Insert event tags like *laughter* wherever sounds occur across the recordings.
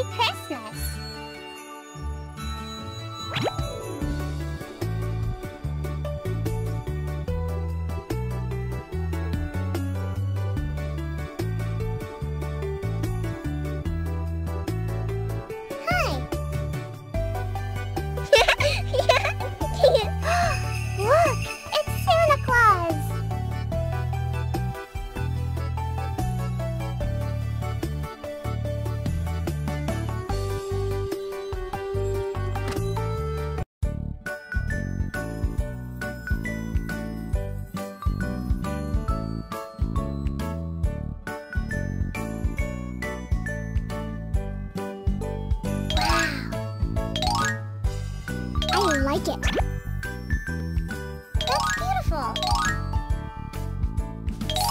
Merry Christmas! That's beautiful.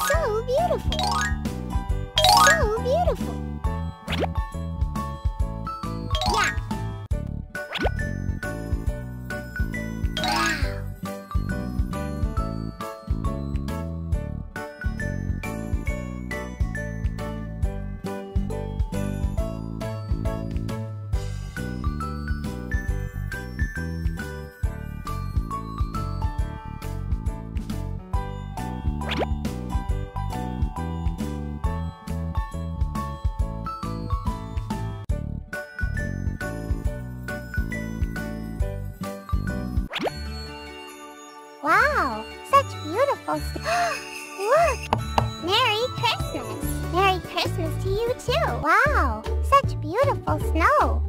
So beautiful. So beautiful. Wow, such beautiful *gasps* Look! Merry Christmas! Merry Christmas to you too! Wow, such beautiful snow!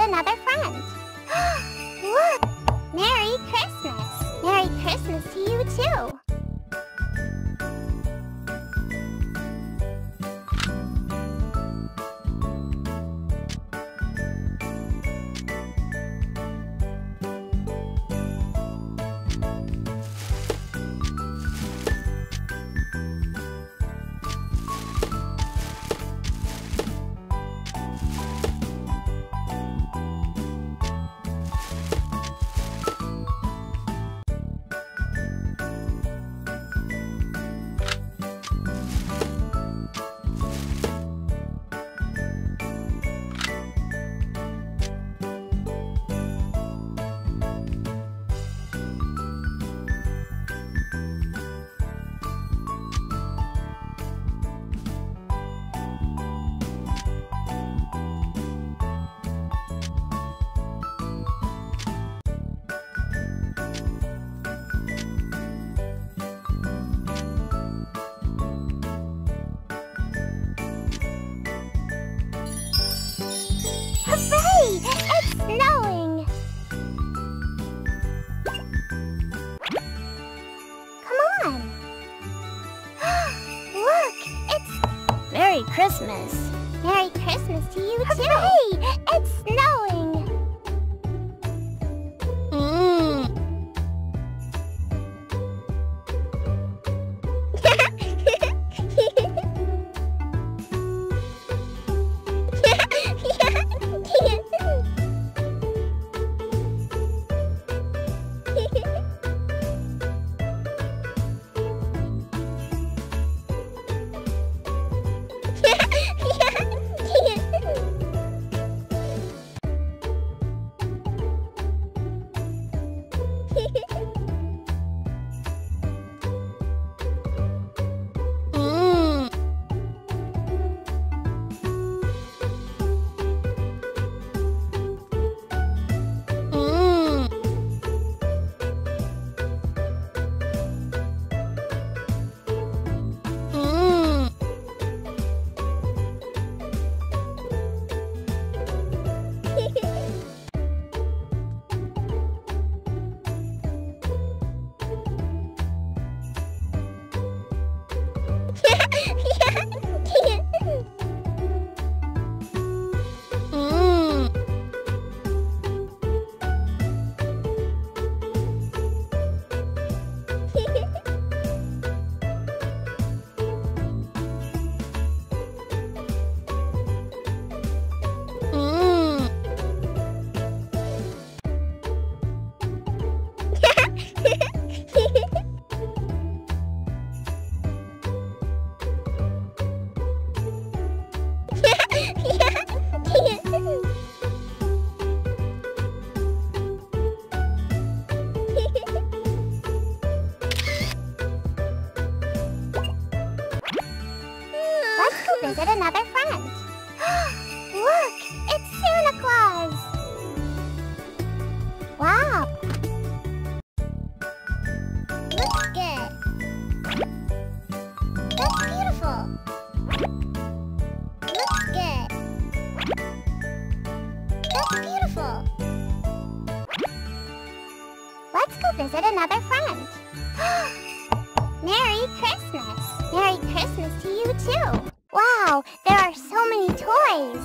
another friend. Christmas. Merry Christmas to you, Hooray! too. Another friend. *gasps* Merry Christmas. Merry Christmas to you too. Wow, there are so many toys.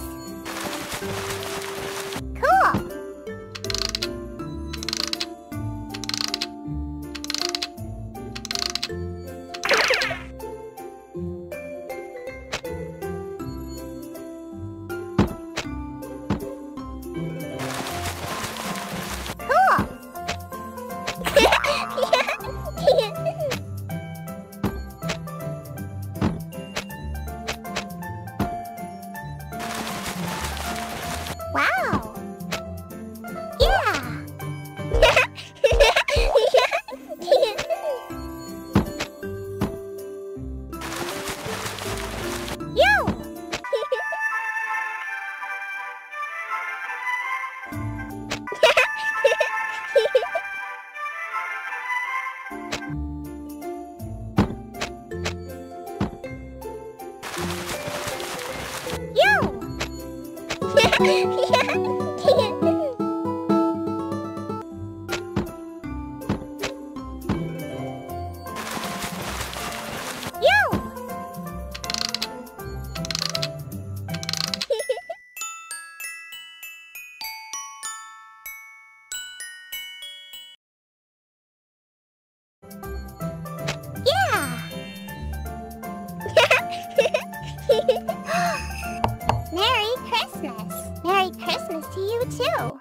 Christmas! Merry Christmas to you too!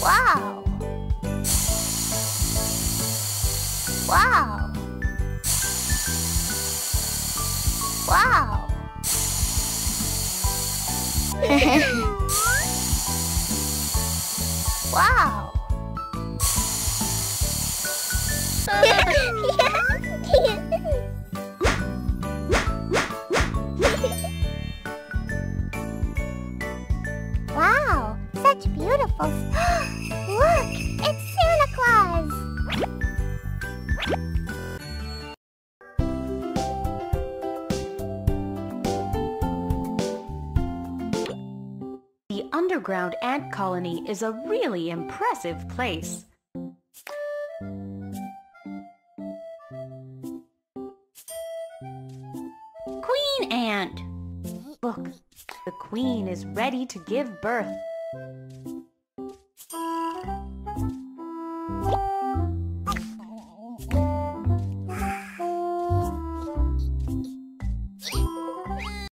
Wow! Wow! Wow! wow! wow, *laughs* such beautiful. Underground ant colony is a really impressive place. Queen ant! Look, the queen is ready to give birth.